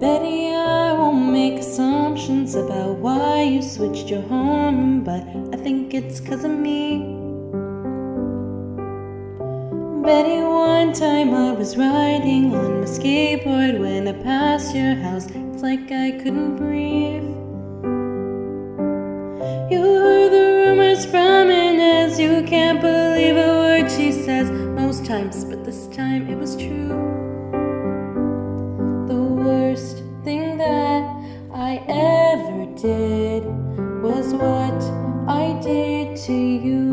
Betty, I won't make assumptions about why you switched your home, but I think it's 'cause of me. Betty, one time I was riding on my skateboard when I passed your house. It's like I couldn't breathe. You heard the rumors from Inez, you can't believe a word she says most times, but this time it was true. Ever did was what I did to you.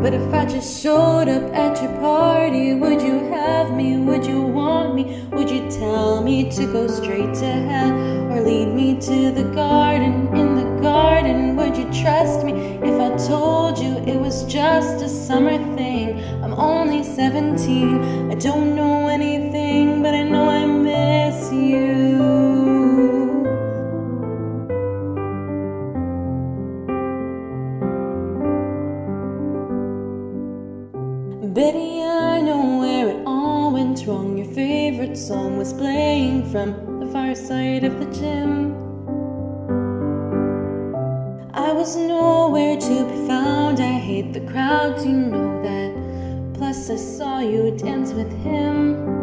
But if I just showed up at your party, would you have me? Would you want me? Would you tell me to go straight to hell or lead me to the garden? In the garden, would you trust me if I told you it was just a summer thing? I'm only 17, I don't know anything, Betty, I know where it all went wrong. Your favorite song was playing from the far side of the gym. I was nowhere to be found. I hate the crowds, you know that. Plus, I saw you dance with him.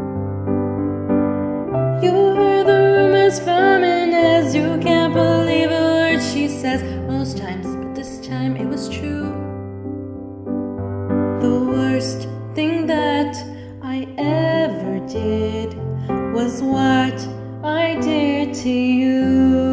Thing that I ever did was what I did to you.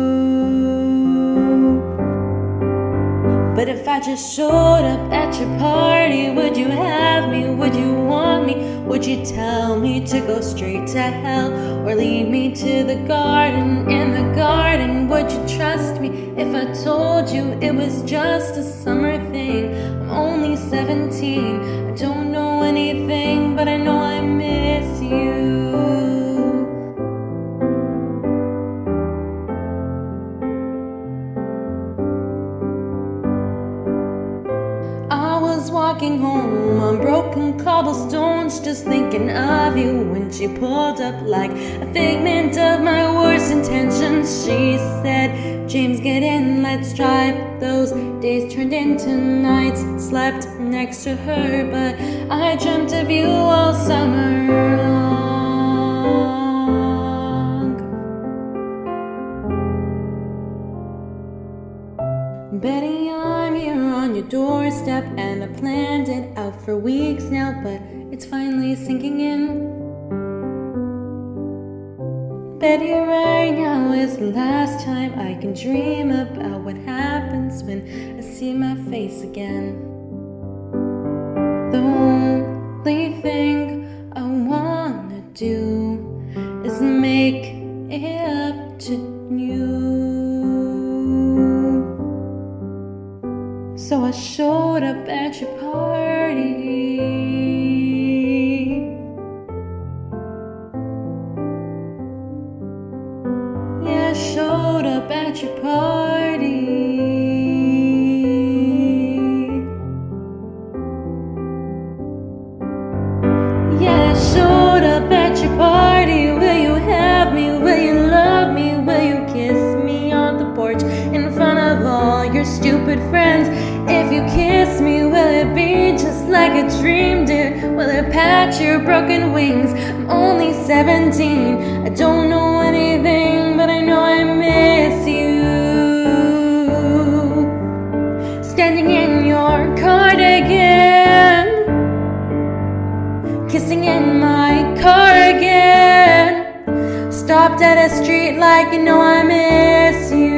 But if I just showed up at your party, would you have me? Would you want me? Would you tell me to go straight to hell or lead me to the garden? In the garden, would you trust me if I told you it was just a summer thing? I'm only 17, but I know walking home on broken cobblestones, just thinking of you when she pulled up like a figment of my worst intentions. She said, James, get in, let's drive. Those days turned into nights, slept next to her, but I dreamt of you all summer long. Betty, your doorstep, and I planned it out for weeks now, but it's finally sinking in. Betty, right now is the last time I can dream about what happens when I see my face again. The only thing I wanna do is make it up to you. You kiss me, will it be just like a dream, dear? Will it patch your broken wings? I'm only 17. I don't know anything, but I know I miss you. Standing in your cardigan kissing in my car again. Stopped at a street like you know I miss you.